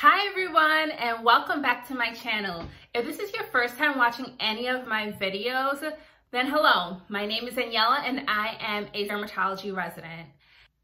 Hi everyone and welcome back to my channel. If this is your first time watching any of my videos, then hello, my name is Daniela and I am a dermatology resident.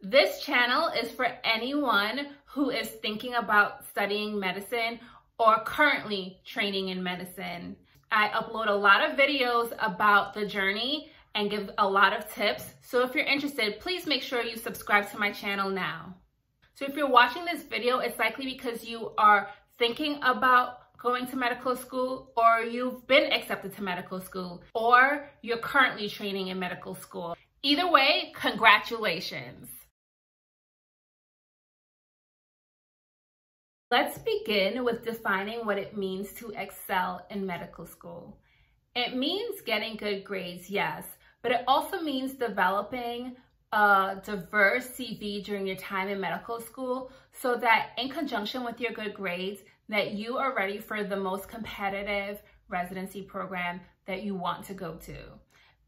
This channel is for anyone who is thinking about studying medicine or currently training in medicine. I upload a lot of videos about the journey and give a lot of tips. So if you're interested, please make sure you subscribe to my channel now. So if you're watching this video, it's likely because you are thinking about going to medical school or you've been accepted to medical school or you're currently training in medical school. Either way, congratulations. Let's begin with defining what it means to excel in medical school. It means getting good grades, yes, but it also means developing a diverse CV during your time in medical school so that in conjunction with your good grades, that you are ready for the most competitive residency program that you want to go to.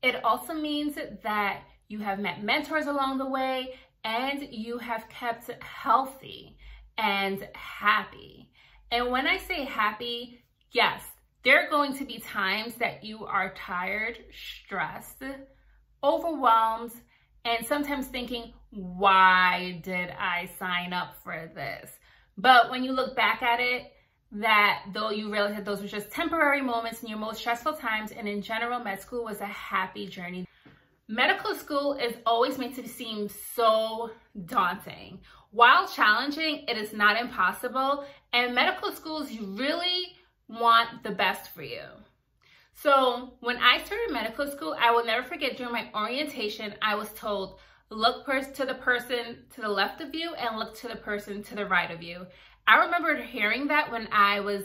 It also means that you have met mentors along the way and you have kept healthy and happy. And when I say happy, yes, there are going to be times that you are tired, stressed, overwhelmed, and sometimes thinking, why did I sign up for this? But when you look back at it, that though you realize that those were just temporary moments in your most stressful times, and in general, med school was a happy journey. Medical school is always made to seem so daunting. While challenging, it is not impossible, and medical schools, you really want the best for you. So when I started medical school, I will never forget during my orientation, I was told, look to the person to the left of you and look to the person to the right of you. I remember hearing that when I was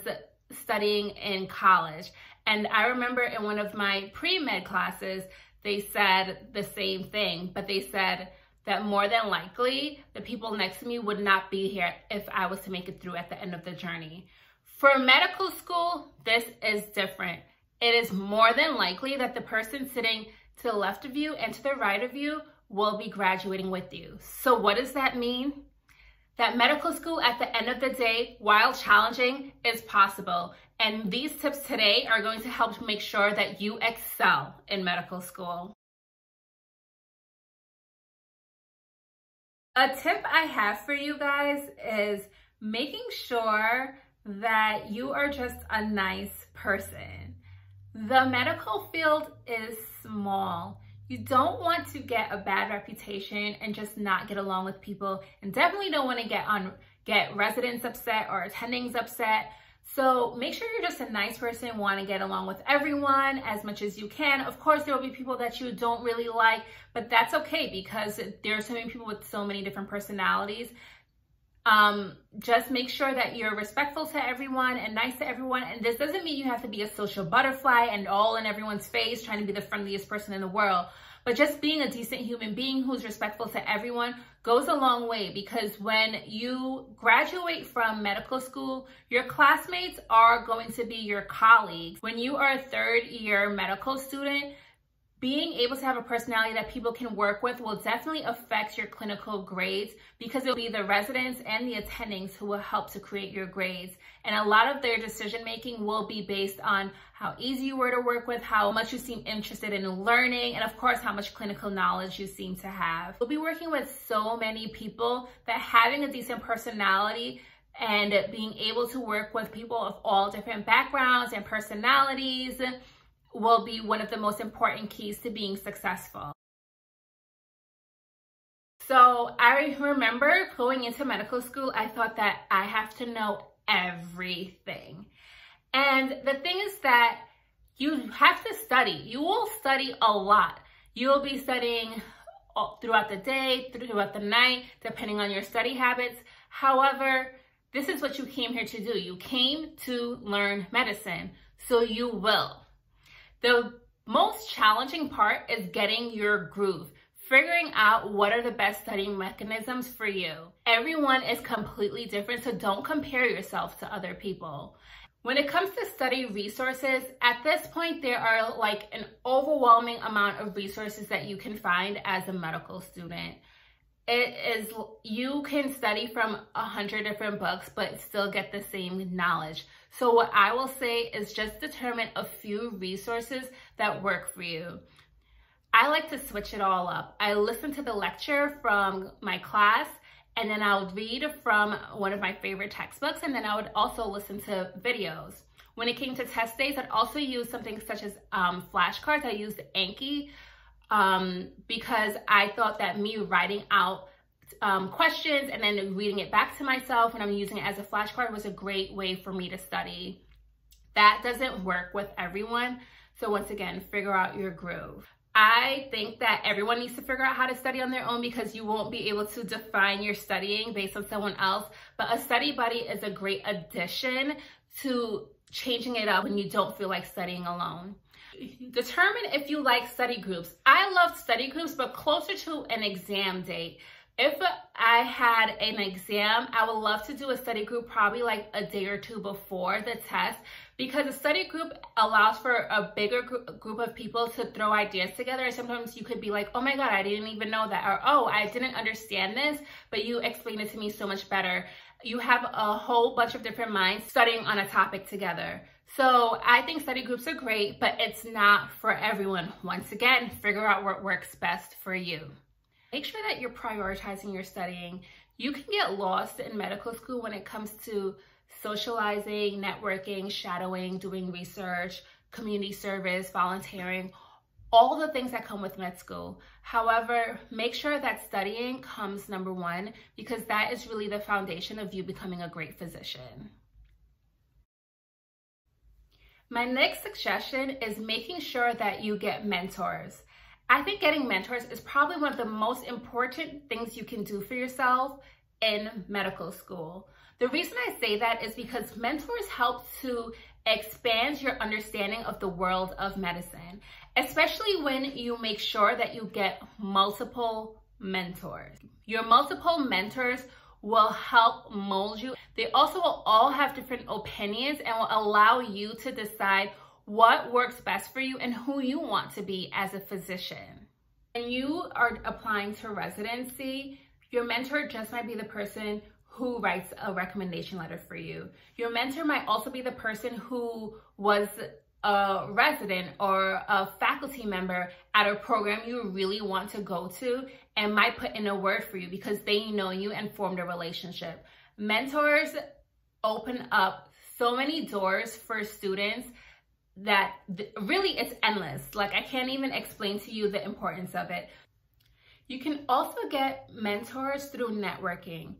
studying in college. And I remember in one of my pre-med classes, they said the same thing, but they said that more than likely the people next to me would not be here if I was to make it through at the end of the journey. For medical school, this is different it is more than likely that the person sitting to the left of you and to the right of you will be graduating with you. So what does that mean? That medical school at the end of the day, while challenging, is possible. And these tips today are going to help make sure that you excel in medical school. A tip I have for you guys is making sure that you are just a nice person. The medical field is small. You don't want to get a bad reputation and just not get along with people and definitely don't want to get on get residents upset or attendings upset. So make sure you're just a nice person, want to get along with everyone as much as you can. Of course, there will be people that you don't really like, but that's okay because there are so many people with so many different personalities um, just make sure that you're respectful to everyone and nice to everyone. And this doesn't mean you have to be a social butterfly and all in everyone's face, trying to be the friendliest person in the world. But just being a decent human being who's respectful to everyone goes a long way because when you graduate from medical school, your classmates are going to be your colleagues. When you are a third year medical student, being able to have a personality that people can work with will definitely affect your clinical grades because it'll be the residents and the attendings who will help to create your grades. And a lot of their decision making will be based on how easy you were to work with, how much you seem interested in learning, and of course, how much clinical knowledge you seem to have. We'll be working with so many people that having a decent personality and being able to work with people of all different backgrounds and personalities will be one of the most important keys to being successful. So I remember going into medical school, I thought that I have to know everything. And the thing is that you have to study. You will study a lot. You will be studying throughout the day, throughout the night, depending on your study habits. However, this is what you came here to do. You came to learn medicine, so you will. The most challenging part is getting your groove, figuring out what are the best studying mechanisms for you. Everyone is completely different, so don't compare yourself to other people. When it comes to study resources, at this point, there are like an overwhelming amount of resources that you can find as a medical student. it is you can study from a hundred different books but still get the same knowledge so what i will say is just determine a few resources that work for you. I like to switch it all up. I listen to the lecture from my class and then I'll read from one of my favorite textbooks and then i would also listen to videos. When it came to test days i'd also use something such as um, flashcards. I used anki um, because I thought that me writing out um, questions and then reading it back to myself when I'm using it as a flashcard was a great way for me to study. That doesn't work with everyone. So once again, figure out your groove. I think that everyone needs to figure out how to study on their own because you won't be able to define your studying based on someone else. But a study buddy is a great addition to changing it up when you don't feel like studying alone. Determine if you like study groups. I love study groups, but closer to an exam date. If I had an exam, I would love to do a study group probably like a day or two before the test because a study group allows for a bigger group of people to throw ideas together. And sometimes you could be like, oh my God, I didn't even know that. Or, oh, I didn't understand this, but you explained it to me so much better. You have a whole bunch of different minds studying on a topic together. So I think study groups are great, but it's not for everyone. Once again, figure out what works best for you. Make sure that you're prioritizing your studying. You can get lost in medical school when it comes to socializing, networking, shadowing, doing research, community service, volunteering, all the things that come with med school. However, make sure that studying comes number one because that is really the foundation of you becoming a great physician. My next suggestion is making sure that you get mentors. I think getting mentors is probably one of the most important things you can do for yourself in medical school. The reason I say that is because mentors help to expand your understanding of the world of medicine, especially when you make sure that you get multiple mentors. Your multiple mentors will help mold you. They also will all have different opinions and will allow you to decide what works best for you and who you want to be as a physician. When you are applying to residency, your mentor just might be the person who writes a recommendation letter for you. Your mentor might also be the person who was a resident or a faculty member at a program you really want to go to and might put in a word for you because they know you and formed a relationship. Mentors open up so many doors for students that really it's endless. Like I can't even explain to you the importance of it. You can also get mentors through networking.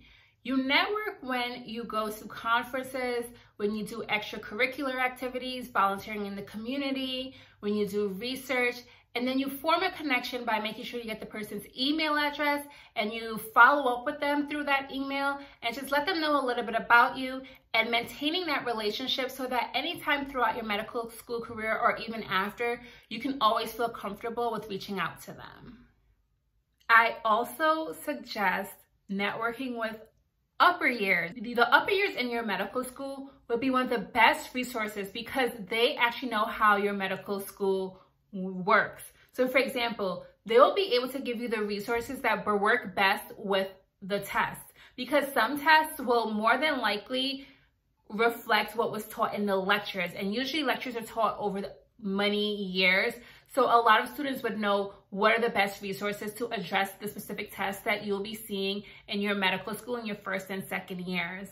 You network when you go to conferences, when you do extracurricular activities, volunteering in the community, when you do research, and then you form a connection by making sure you get the person's email address and you follow up with them through that email and just let them know a little bit about you and maintaining that relationship so that anytime throughout your medical school career or even after, you can always feel comfortable with reaching out to them. I also suggest networking with upper years. The upper years in your medical school would be one of the best resources because they actually know how your medical school works. So for example, they'll be able to give you the resources that work best with the test because some tests will more than likely reflect what was taught in the lectures and usually lectures are taught over the many years so a lot of students would know what are the best resources to address the specific tests that you'll be seeing in your medical school in your first and second years.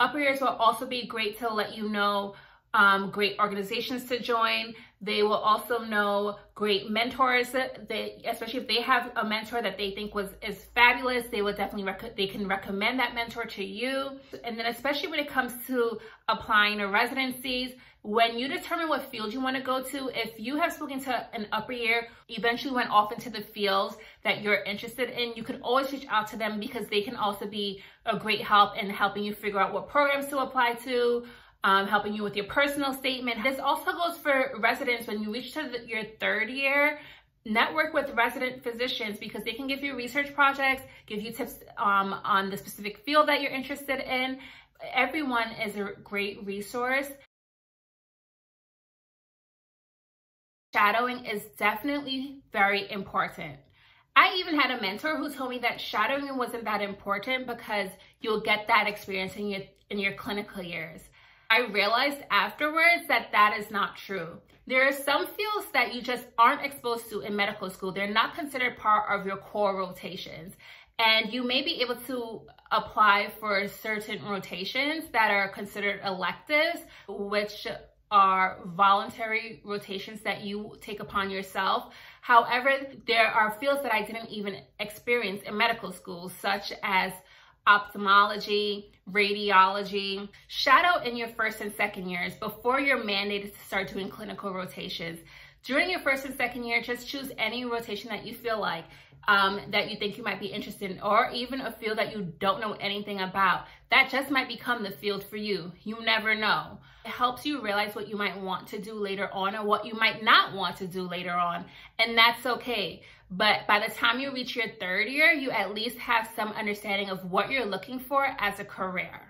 Upper years will also be great to let you know um, great organizations to join. They will also know great mentors they, especially if they have a mentor that they think was is fabulous, they will definitely they can recommend that mentor to you. And then especially when it comes to applying to residencies, when you determine what field you want to go to, if you have spoken to an upper year, eventually went off into the fields that you're interested in, you can always reach out to them because they can also be a great help in helping you figure out what programs to apply to, um, helping you with your personal statement. This also goes for residents when you reach to the, your third year, network with resident physicians because they can give you research projects, give you tips um, on the specific field that you're interested in. Everyone is a great resource. Shadowing is definitely very important. I even had a mentor who told me that shadowing wasn't that important because you'll get that experience in your, in your clinical years. I realized afterwards that that is not true. There are some fields that you just aren't exposed to in medical school. They're not considered part of your core rotations. And you may be able to apply for certain rotations that are considered electives, which are voluntary rotations that you take upon yourself. However, there are fields that I didn't even experience in medical school, such as ophthalmology, radiology. Shadow in your first and second years before you're mandated to start doing clinical rotations. During your first and second year, just choose any rotation that you feel like um, that you think you might be interested in, or even a field that you don't know anything about. That just might become the field for you. You never know. It helps you realize what you might want to do later on or what you might not want to do later on, and that's okay. But by the time you reach your third year, you at least have some understanding of what you're looking for as a career.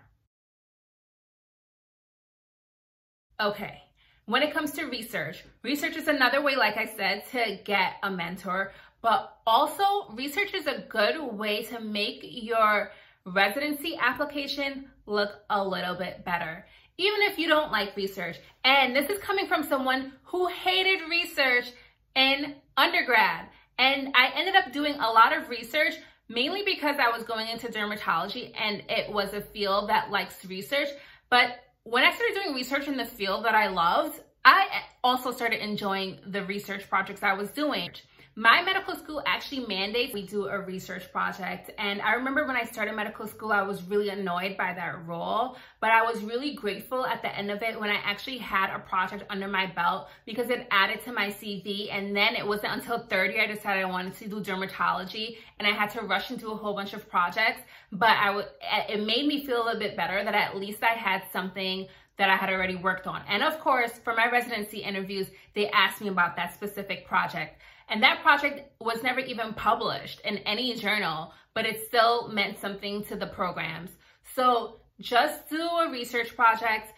Okay, when it comes to research, research is another way, like I said, to get a mentor, but also research is a good way to make your residency application look a little bit better, even if you don't like research. And this is coming from someone who hated research in undergrad. And I ended up doing a lot of research mainly because I was going into dermatology and it was a field that likes research. But when I started doing research in the field that I loved, I also started enjoying the research projects I was doing. My medical school actually mandates we do a research project. And I remember when I started medical school, I was really annoyed by that rule, but I was really grateful at the end of it when I actually had a project under my belt because it added to my CV. And then it wasn't until third year I decided I wanted to do dermatology and I had to rush into a whole bunch of projects. But I w- it made me feel a little bit better that at least I had something that I had already worked on. And of course, for my residency interviews, they asked me about that specific project. And that project was never even published in any journal, but it still meant something to the programs. So just do a research project.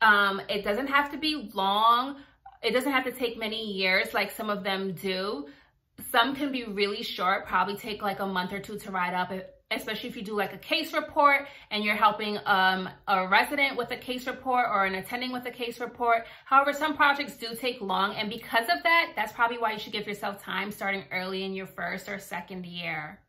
Um, it doesn't have to be long. It doesn't have to take many years like some of them do. Some can be really short, probably take like a month or two to write up especially if you do like a case report and you're helping um, a resident with a case report or an attending with a case report. However, some projects do take long and because of that, that's probably why you should give yourself time starting early in your first or second year.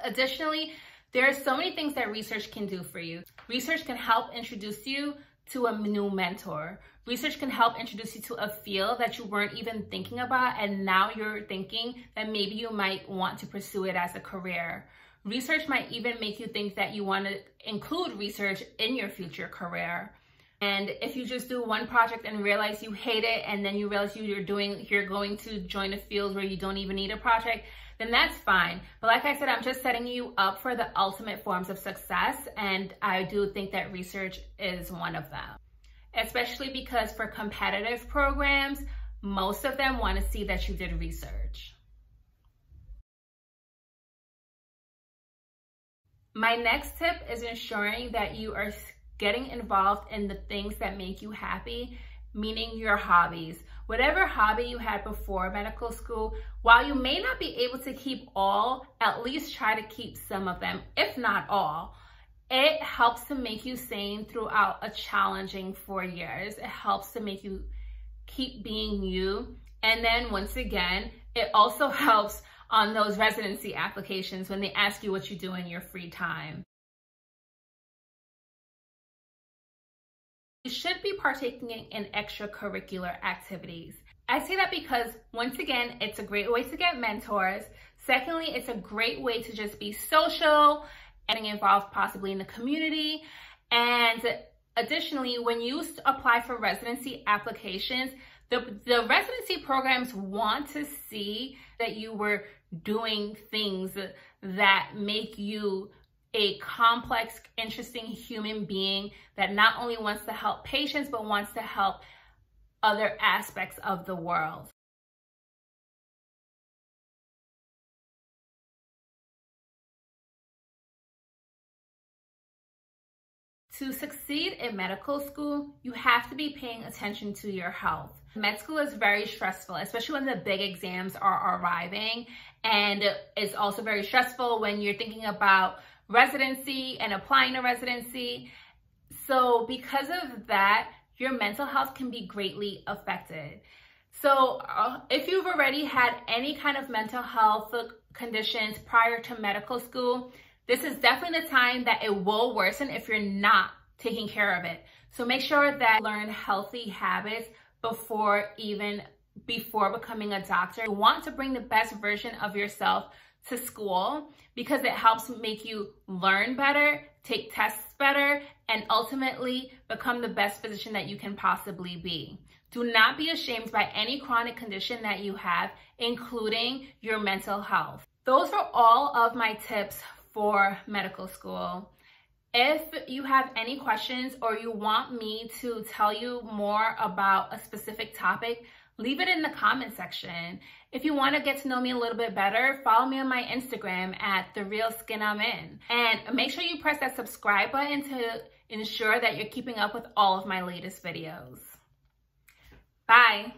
Additionally, there are so many things that research can do for you. Research can help introduce you to a new mentor. Research can help introduce you to a field that you weren't even thinking about and now you're thinking that maybe you might want to pursue it as a career. Research might even make you think that you want to include research in your future career. And if you just do one project and realize you hate it and then you realize you're doing you're going to join a field where you don't even need a project, then that's fine. But like I said, I'm just setting you up for the ultimate forms of success and I do think that research is one of them. Especially because for competitive programs, most of them want to see that you did research. My next tip is ensuring that you are getting involved in the things that make you happy, meaning your hobbies. Whatever hobby you had before medical school, while you may not be able to keep all, at least try to keep some of them, if not all. It helps to make you sane throughout a challenging four years. It helps to make you keep being you. And then once again, it also helps on those residency applications when they ask you what you do in your free time. You should be partaking in extracurricular activities. I say that because once again, it's a great way to get mentors. Secondly, it's a great way to just be social and involved possibly in the community. And additionally, when you apply for residency applications, the, the residency programs want to see that you were doing things that make you a complex, interesting human being that not only wants to help patients, but wants to help other aspects of the world. To succeed in medical school, you have to be paying attention to your health. Med school is very stressful, especially when the big exams are arriving. And it's also very stressful when you're thinking about residency and applying to residency. So because of that, your mental health can be greatly affected. So uh, if you've already had any kind of mental health conditions prior to medical school, this is definitely the time that it will worsen if you're not taking care of it. So make sure that learn healthy habits before even before becoming a doctor. You want to bring the best version of yourself to school because it helps make you learn better, take tests better, and ultimately become the best physician that you can possibly be. Do not be ashamed by any chronic condition that you have, including your mental health. Those are all of my tips for medical school. If you have any questions or you want me to tell you more about a specific topic, leave it in the comment section. If you want to get to know me a little bit better, follow me on my Instagram at The Real Skin I'm In. And make sure you press that subscribe button to ensure that you're keeping up with all of my latest videos. Bye.